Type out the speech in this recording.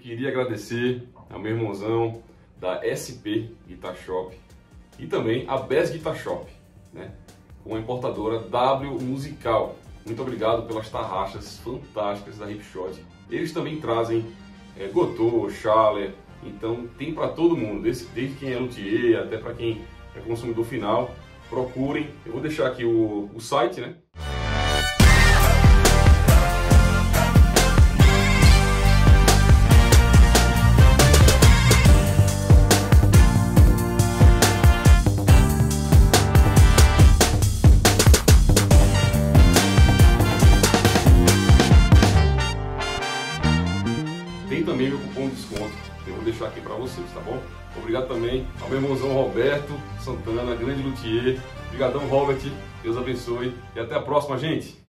Queria agradecer ao meu irmãozão da SP Guitar Shop e também a Best Guitar Shop, né? com a importadora W Musical. Muito obrigado pelas tarraxas fantásticas da Ripshot. Eles também trazem é, Gotô, Schaller, então tem para todo mundo, desde, desde quem é luthier até para quem é consumidor final. Procurem, eu vou deixar aqui o, o site, né? Também meu cupom de desconto, que eu vou deixar aqui para vocês, tá bom? Obrigado também ao meu irmãozão Roberto Santana, grande luthier. Obrigadão, Robert. Deus abençoe e até a próxima, gente.